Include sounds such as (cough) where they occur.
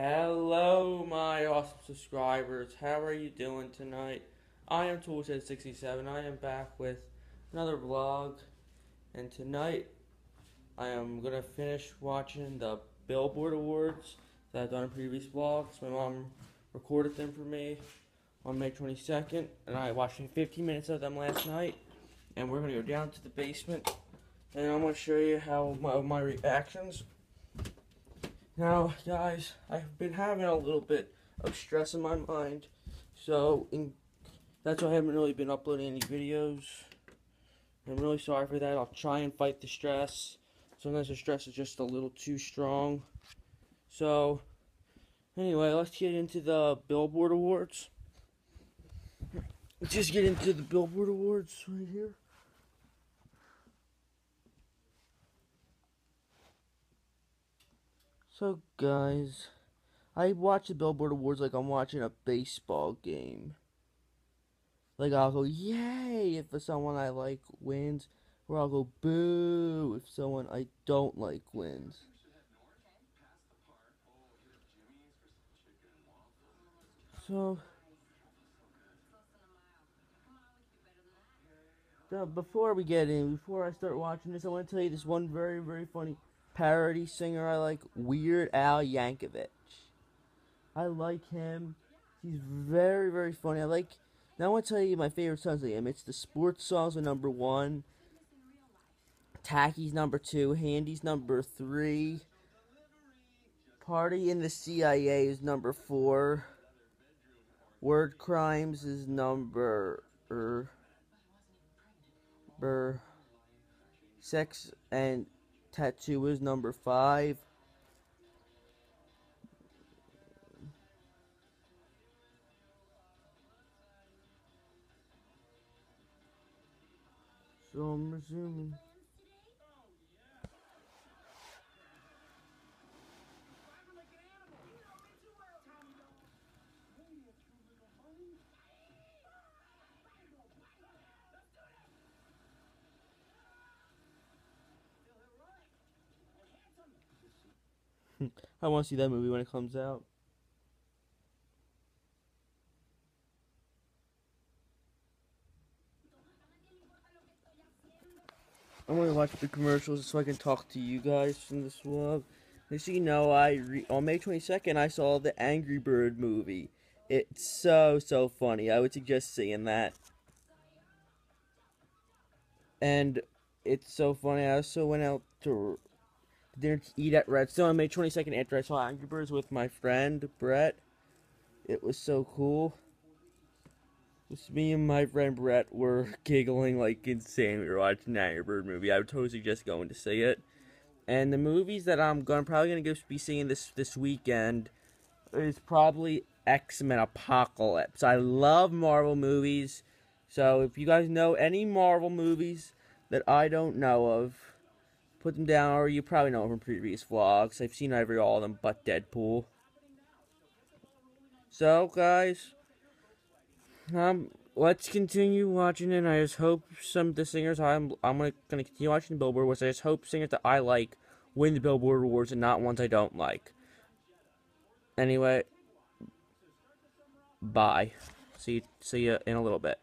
Hello, my awesome subscribers. How are you doing tonight? I am Toolshed67. I am back with another vlog, and tonight I am gonna finish watching the Billboard Awards that I've done in previous vlogs. My mom recorded them for me on May 22nd, and I watched 15 minutes of them last night. And we're gonna go down to the basement, and I'm gonna show you how my, my reactions now, guys, I've been having a little bit of stress in my mind, so in, that's why I haven't really been uploading any videos. I'm really sorry for that. I'll try and fight the stress. Sometimes the stress is just a little too strong. So, anyway, let's get into the Billboard Awards. Let's just get into the Billboard Awards right here. So, guys, I watch the Billboard Awards like I'm watching a baseball game. Like, I'll go, yay, if someone I like wins, or I'll go, boo, if someone I don't like wins. So, before we get in, before I start watching this, I want to tell you this one very, very funny parody singer I like, Weird Al Yankovic. I like him. He's very, very funny. I like. Now I want to tell you my favorite songs of him. It's the sports songs are number one. Tacky's number two. Handy's number three. Party in the CIA is number four. Word Crimes is number. Er, sex and Tattoo is number five. So I'm resuming. I want to see that movie when it comes out. I'm gonna watch the commercials so I can talk to you guys in this vlog. As you know, I on May 22nd I saw the Angry Bird movie. It's so so funny. I would suggest seeing that. And it's so funny. I also went out to dinner to eat at Redstone on May 22nd after I saw Angry Birds with my friend Brett. It was so cool. Just me and my friend Brett were (laughs) giggling like insane. We were watching an Angry Bird movie. I would totally suggest going to see it. And the movies that I'm going probably gonna go be seeing this this weekend is probably X Men Apocalypse. I love Marvel movies, so if you guys know any Marvel movies that I don't know of, put them down, or you probably know from previous vlogs. I've seen every all of them but Deadpool. So, guys, um, let's continue watching and I just hope some of the singers I'm I'm gonna gonna continue watching the Billboard Awards. I just hope singers that I like win the Billboard Awards and not ones I don't like. Anyway, bye. See see you in a little bit.